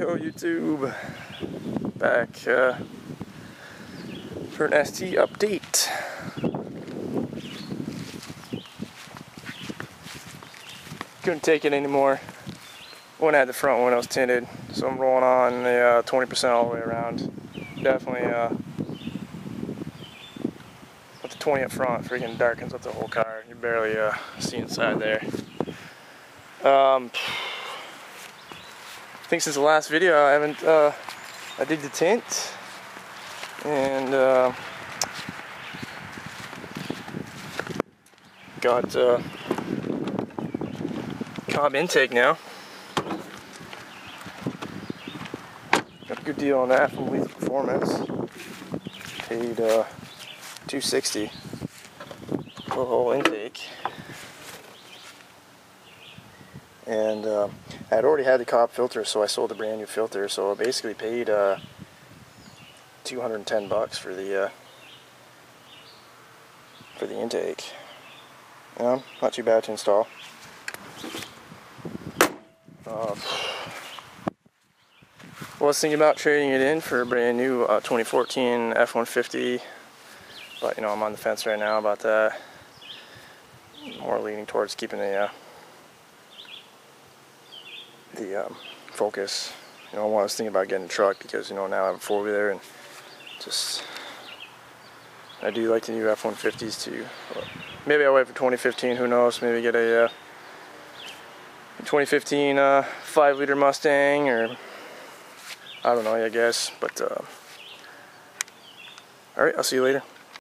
Yo YouTube, back uh, for an ST update. Couldn't take it anymore. One had the front was tinted, so I'm rolling on the 20% uh, all the way around. Definitely, uh, with the 20 up front, freaking darkens up the whole car. You barely uh, see inside there. Um, think since the last video I haven't, uh, I did the tint and uh, got uh, Cobb intake now. Got a good deal on that from Lethal Performance. Paid uh, 260 for the whole intake. And uh, I had already had the Cobb filter, so I sold a brand new filter. So I basically paid uh, 210 bucks for the uh, for the intake. You know, not too bad to install. Uh, was thinking about trading it in for a brand new uh, 2014 F-150, but you know I'm on the fence right now about that. More leaning towards keeping the uh, the um, Focus. You know, I was thinking about getting a truck because you know now I have a four wheeler and just I do like the new F-150s too. Maybe I'll wait for 2015. Who knows? Maybe get a uh, 2015 uh, five liter Mustang or I don't know. I guess, but uh, all right. I'll see you later.